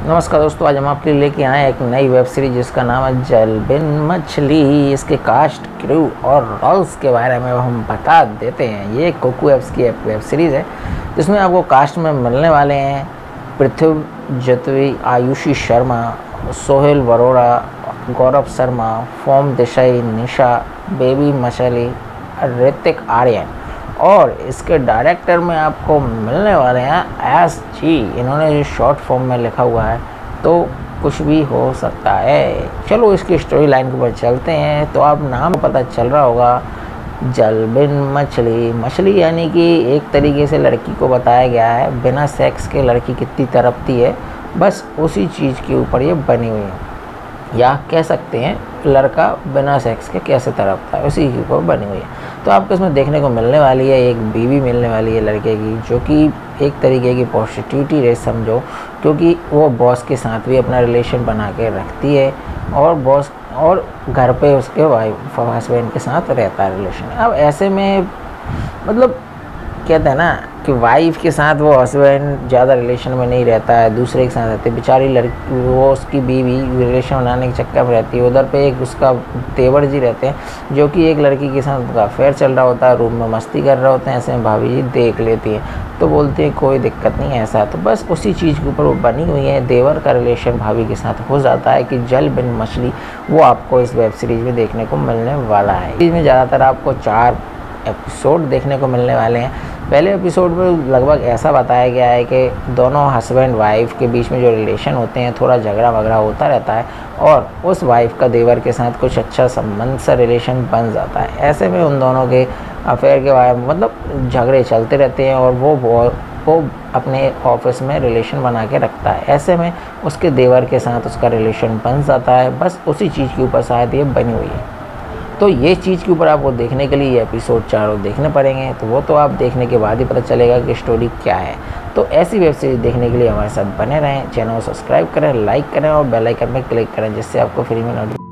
नमस्कार दोस्तों, आज हम आपके लिए लेके आए एक नई वेब सीरीज़ जिसका नाम है जलबिन मछली। इसके कास्ट क्रू और रोल्स के बारे में हम बता देते हैं। ये कोकू एप्स की एक वेब सीरीज़ है, जिसमें आपको कास्ट में मिलने वाले हैं पृथ्वी, जतवी, आयुषी शर्मा, सोहेल वरोड़ा गौरव शर्मा, फोम देसाई, निशा बेबी मछली, ऋतिक आर्यन। और इसके डायरेक्टर में आपको मिलने वाले हैं एस जी इन्होंने जो शॉर्ट फॉर्म में लिखा हुआ है तो कुछ भी हो सकता है। चलो इसकी स्टोरी लाइन के ऊपर चलते हैं तो आप नाम पता चल रहा होगा जलबिन मछली। मछली यानी कि एक तरीके से लड़की को बताया गया है, बिना सेक्स के लड़की कितनी तरपती है, बस उसी चीज़ के ऊपर ये बनी हुई है। या कह सकते हैं, लड़का बिना सेक्स के कैसे तरफता है, उसी के ऊपर बनी हुई है। तो आपको इसमें देखने को मिलने वाली है, एक बीवी मिलने वाली है लड़के की, जो कि एक तरीके की पॉजिटिविटी रहे समझो, क्योंकि वो बॉस के साथ भी अपना रिलेशन बना के रखती है और बॉस और घर पे उसके वाइफ हस्बैंड के साथ रहता है रिलेशन अब ऐसे में मतलब कहते हैं ना कि वाइफ के साथ वो हस्बैंड ज़्यादा रिलेशन में नहीं रहता है, दूसरे के साथ रहते बेचारी लड़की, वो उसकी बीवी रिलेशन बनाने के चक्कर में रहती है। उधर पे एक उसका तेवर जी रहते हैं, जो कि एक लड़की के साथ उनका अफेयर चल रहा होता है रूम में मस्ती कर रहे होते हैं, ऐसे में भाभी जी देख लेती हैं। तो बोलती हैं, कोई दिक्कत नहीं है ऐसा। तो बस उसी चीज़ के ऊपर वो बनी हुई है। देवर का रिलेशन भाभी के साथ हो जाता है कि जल बिन मछली वो आपको इस वेब सीरीज़ में देखने को मिलने वाला है। इसमें ज़्यादातर आपको चार एपिसोड देखने को मिलने वाले हैं। पहले एपिसोड में लगभग ऐसा बताया गया है कि दोनों हस्बैंड वाइफ के बीच में जो रिलेशन होते हैं, थोड़ा झगड़ा वगड़ा होता रहता है और उस वाइफ का देवर के साथ कुछ अच्छा संबंध सा रिलेशन बन जाता है। ऐसे में उन दोनों के अफेयर के बारे में मतलब झगड़े चलते रहते हैं और वो वो अपने ऑफ़िस में रिलेशन बना के रखता है। ऐसे में उसके देवर के साथ उसका रिलेशन बन जाता है। बस उसी चीज़ के ऊपर शायद ये बनी हुई है। तो ये चीज़ के ऊपर आपको देखने के लिए ये एपिसोड चारों देखने पड़ेंगे। तो वो तो आप देखने के बाद ही पता चलेगा कि स्टोरी क्या है। तो ऐसी वेब सीरीज़ देखने के लिए हमारे साथ बने रहें चैनल को सब्सक्राइब करें लाइक करें और बेलाइकन पर क्लिक करें, जिससे आपको फ्री में नोटिफिकेशन